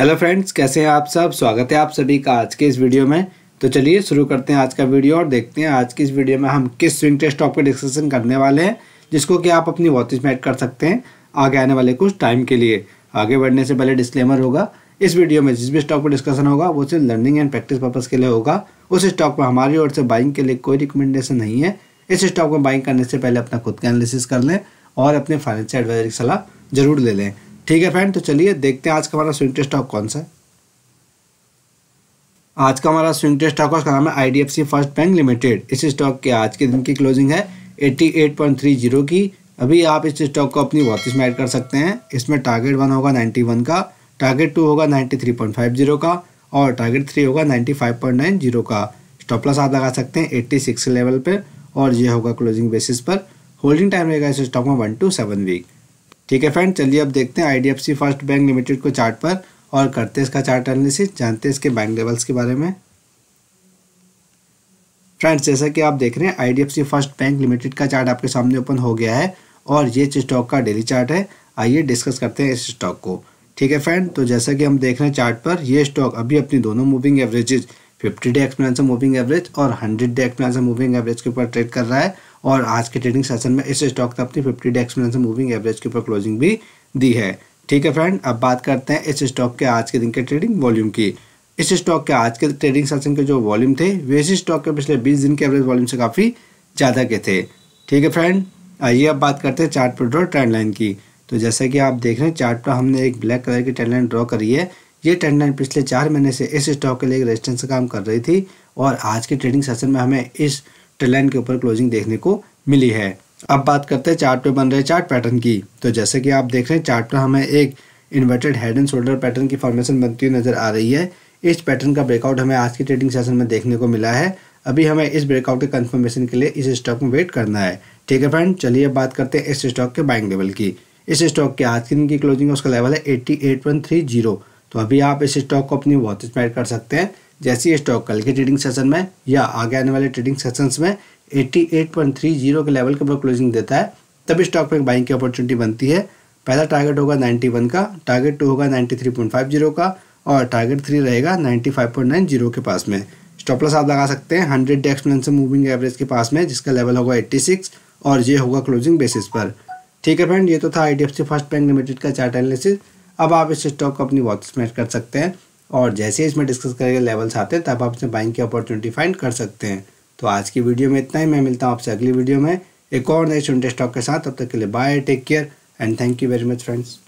Hello friends कैसे हैं आप सब? स्वागत है आप सभी का आज के इस वीडियो में। तो चलिए शुरू करते हैं आज का वीडियो और देखते हैं आज की इस वीडियो में हम किस स्विंग टेस्ट स्टॉक पर डिस्कशन करने वाले हैं, जिसको कि आप अपनी वॉचिस में ऐड कर सकते हैं आगे आने वाले कुछ टाइम के लिए। आगे बढ़ने से पहले डिस्क्लेमर होगा, इस वीडियो में जिस भी स्टॉक पर डिस्कशन होगा, वो सिर्फ़ लर्निंग एंड प्रैक्टिस पर्पज़ के लिए होगा। उस स्टॉक पर हमारी ओर से बाइंग के लिए कोई रिकमेंडेशन नहीं है। इस स्टॉक में बाइंग करने से पहले अपना खुद का एनालिसिस कर लें और अपने फाइनेंशियल एडवाइजर की सलाह ज़रूर ले लें। ठीक है फ्रेंड तो चलिए देखते हैं आज का हमारा स्विंग टेस्ट स्टॉक कौन सा है। आज का हमारा स्विंग टेस्ट स्टॉक उसका नाम है आईडीएफसी फ़र्स्ट बैंक लिमिटेड इस स्टॉक के आज के दिन की क्लोजिंग है 88.30 की। अभी आप इस स्टॉक को अपनी वॉचिस में ऐड कर सकते हैं। इसमें टारगेट वन होगा 91 का टारगेट टू होगा 93.50 का और टारगेट थ्री होगा 95.90 का। स्टॉप लॉस आप लगा सकते हैं 86 लेवल पर और ये होगा क्लोजिंग बेसिस पर। होल्डिंग टाइम रहेगा इस स्टॉक में वन टू सेवन वीक ठीक है फ्रेंड चलिए अब देखते हैं आईडीएफसी फ़र्स्ट बैंक लिमिटेड को चार्ट पर और करते हैं इसका चार्ट एनालिसिस जानते हैं इसके बैंक लेवल्स के बारे में। फ्रेंड्स जैसा कि आप देख रहे हैं आईडीएफसी फ़र्स्ट बैंक लिमिटेड का चार्ट आपके सामने ओपन हो गया है और ये स्टॉक का डेली चार्ट है। आइए डिस्कस करते हैं इस स्टॉक को। ठीक है फ्रेंड तो जैसा कि हम देख रहे हैं चार्ट पर, ये स्टॉक अभी अपनी दोनों moving averages 50 day expense moving average और 100 डे एक्सपेंस मूविंग एवरेज के ऊपर ट्रेड कर रहा है और आज के ट्रेडिंग सेशन में इस स्टॉक ने अपनी 50 डे एक्सपेंस मूविंग एवरेज के ऊपर क्लोजिंग भी दी है। ठीक है फ्रेंड अब बात करते हैं इस स्टॉक के आज के दिन के ट्रेडिंग वॉल्यूम की। इस स्टॉक के आज के ट्रेडिंग सेशन के जो वॉल्यूम थे, वे इस स्टॉक के पिछले 20 दिन के एवरेज वॉल्यूम से काफ़ी ज़्यादा के थे। ठीक है फ्रेंड आइए अब बात करते हैं चार्ट पर ड्रॉ ट्रेंड लाइन की। तो जैसा कि आप देख रहे हैं चार्ट पर हमने एक ब्लैक कलर की ट्रेंड लाइन ड्रॉ करी है। ये ट्रेंड लाइन पिछले चार महीने से इस स्टॉक के लिए एक रेजिस्टेंस काम कर रही थी और आज के ट्रेडिंग सेशन में हमें इस ट्रेंड लाइन के ऊपर क्लोजिंग देखने को मिली है। अब बात करते हैं चार्ट पे बन रहे चार्ट पैटर्न की। तो जैसे कि आप देख रहे हैं चार्ट पर हमें एक inverted head and shoulder pattern की फॉर्मेशन बनती हुई नज़र आ रही है। इस पैटर्न का ब्रेकआउट हमें आज के ट्रेडिंग सेशन में देखने को मिला है। अभी हमें इस ब्रेकआउट के कंफर्मेशन के लिए इस स्टॉक में वेट करना है। ठीक है फ्रेंड चलिए बात करते हैं इस स्टॉक के बाइंग लेवल की। इस स्टॉक के आज के दिन की क्लोजिंग उसका लेवल है eighty eight one three zero तो अभी आप इस स्टॉक को अपनी वॉचेस में कर सकते हैं। जैसे ये स्टॉक कल के ट्रेडिंग सेशन में या आगे आने वाले ट्रेडिंग सेशंस में 88.30 के लेवल के ऊपर क्लोजिंग देता है, तब स्टॉक में बाइंग की अपॉर्चुनिटी बनती है। पहला टारगेट होगा 91 का टारगेट टू होगा 93.50 का और टारगेट थ्री रहेगा 95.90 के पास में। स्टॉप लॉस आप लगा सकते हैं। हंड्रेड एक्सपेंस मूविंग एवरेज के पास में, जिसका लेवल होगा 86 और ये होगा क्लोजिंग बेसिस पर। ठीक है फ्रेंड ये तो था आईडीएफसी फ़र्स्ट बैंक लिमिटेड का चार्ट एनालिसिस अब आप इस स्टॉक को अपनी वॉच में कर सकते हैं और जैसे इसमें डिस्कस करेंगे लेवल्स आते हैं, तब आप इसमें बाइंग की अपॉर्चुनिटी फाइंड कर सकते हैं। तो आज की वीडियो में इतना ही। मैं मिलता हूँ आपसे अगली वीडियो में। एक और नए स्टॉक के साथ। तब तक के लिए bye take care and thank you very much friends